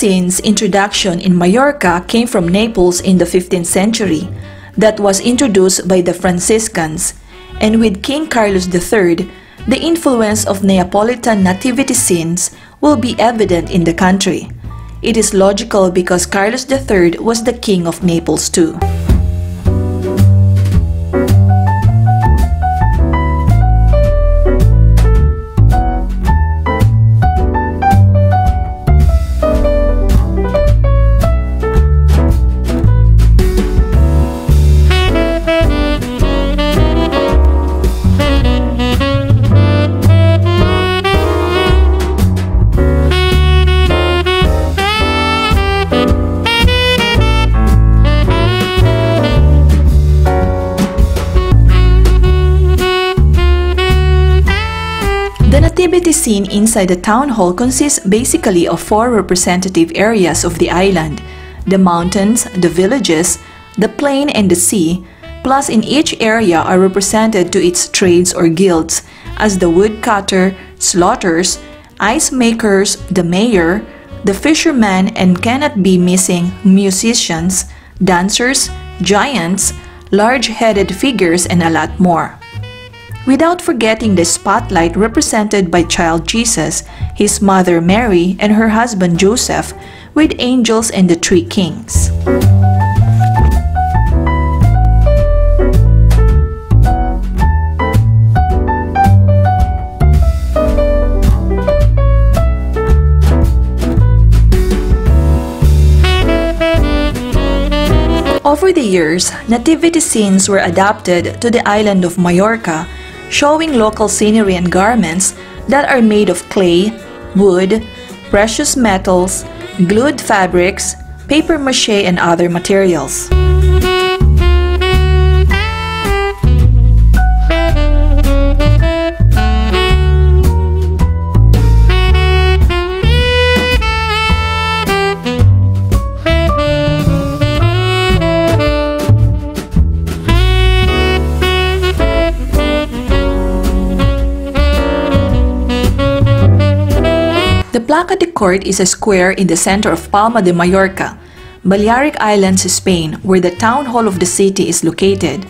scene's introduction in Mallorca came from Naples in the 15th century, that was introduced by the Franciscans, and with King Carlos III, the influence of Neapolitan nativity scenes will be evident in the country. It is logical because Carlos III was the king of Naples too. Nativity scene inside the town hall consists basically of four representative areas of the island the mountains, the villages, the plain, and the sea. Plus, in each area are represented to its trades or guilds, as the woodcutter, slaughters, ice makers, the mayor, the fisherman, and cannot be missing musicians, dancers, giants, large headed figures, and a lot more without forgetting the spotlight represented by child Jesus, his mother Mary, and her husband Joseph, with angels and the three kings. Over the years, nativity scenes were adapted to the island of Majorca showing local scenery and garments that are made of clay, wood, precious metals, glued fabrics, paper mache, and other materials. Plaça de Cort is a square in the center of Palma de Mallorca, Balearic Islands, Spain, where the town hall of the city is located.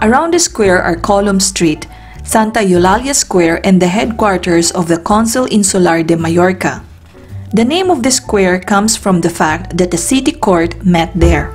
Around the square are Colom Street, Santa Eulalia Square, and the headquarters of the Consell Insular de Mallorca. The name of the square comes from the fact that the city court met there.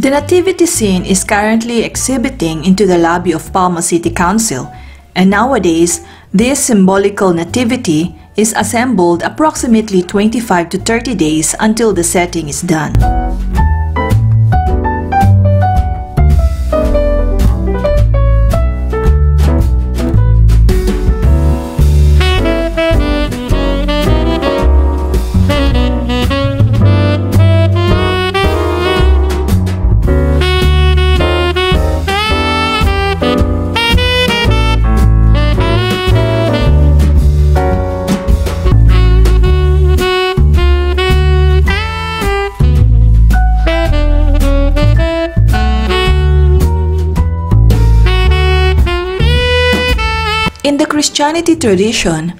The nativity scene is currently exhibiting into the lobby of Palma City Council, and nowadays, this symbolical nativity is assembled approximately 25 to 30 days until the setting is done. Christianity tradition,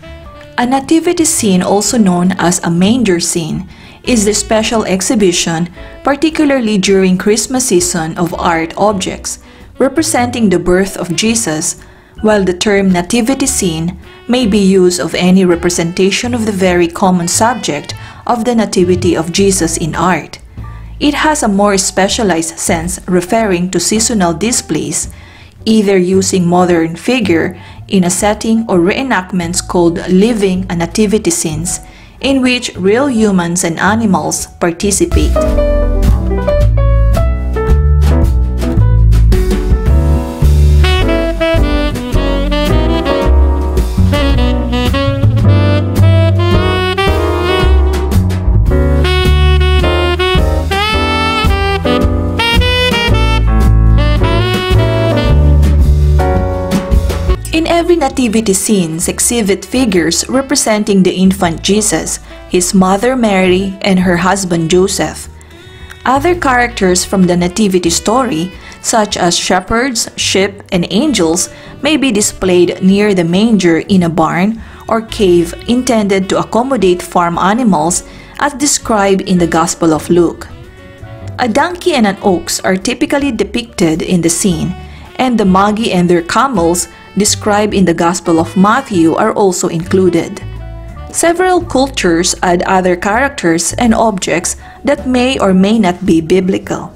a nativity scene, also known as a manger scene, is the special exhibition, particularly during Christmas season, of art objects representing the birth of Jesus, while the term nativity scene may be used of any representation of the very common subject of the nativity of Jesus in art. It has a more specialized sense referring to seasonal displays, either using modern figure in a setting or reenactments called living and nativity scenes, in which real humans and animals participate. Nativity scenes exhibit figures representing the infant Jesus, his mother Mary, and her husband Joseph. Other characters from the nativity story, such as shepherds, sheep, and angels, may be displayed near the manger in a barn or cave intended to accommodate farm animals as described in the Gospel of Luke. A donkey and an ox are typically depicted in the scene, and the magi and their camels described in the Gospel of Matthew are also included. Several cultures add other characters and objects that may or may not be biblical.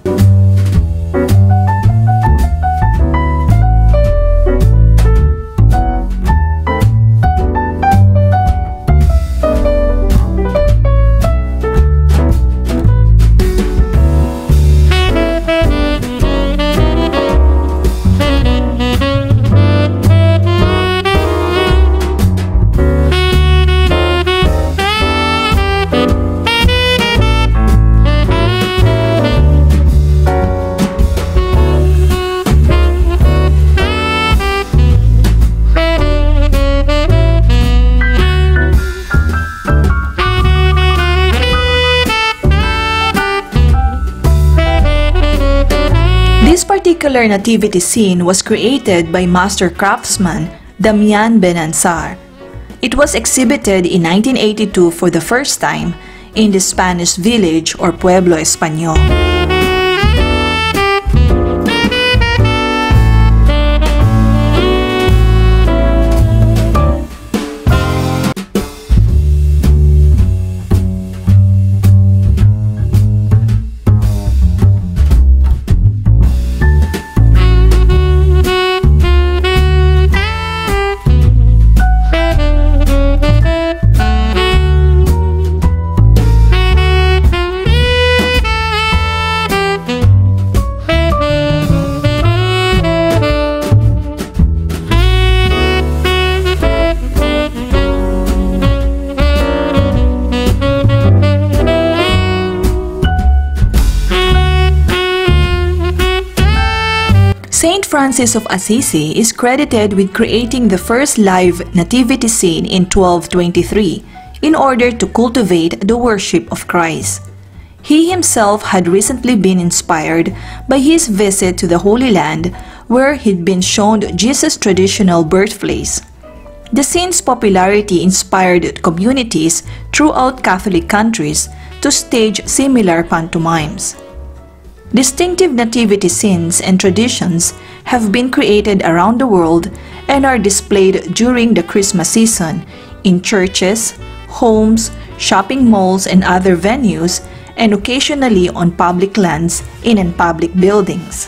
Particular nativity scene was created by master craftsman Damian Benansar. It was exhibited in 1982 for the first time in the Spanish village or Pueblo Español. Francis of Assisi is credited with creating the first live nativity scene in 1223 in order to cultivate the worship of Christ. He himself had recently been inspired by his visit to the Holy Land where he'd been shown Jesus' traditional birthplace. The scene's popularity inspired communities throughout Catholic countries to stage similar pantomimes. Distinctive nativity scenes and traditions have been created around the world and are displayed during the Christmas season in churches, homes, shopping malls, and other venues, and occasionally on public lands and in public buildings.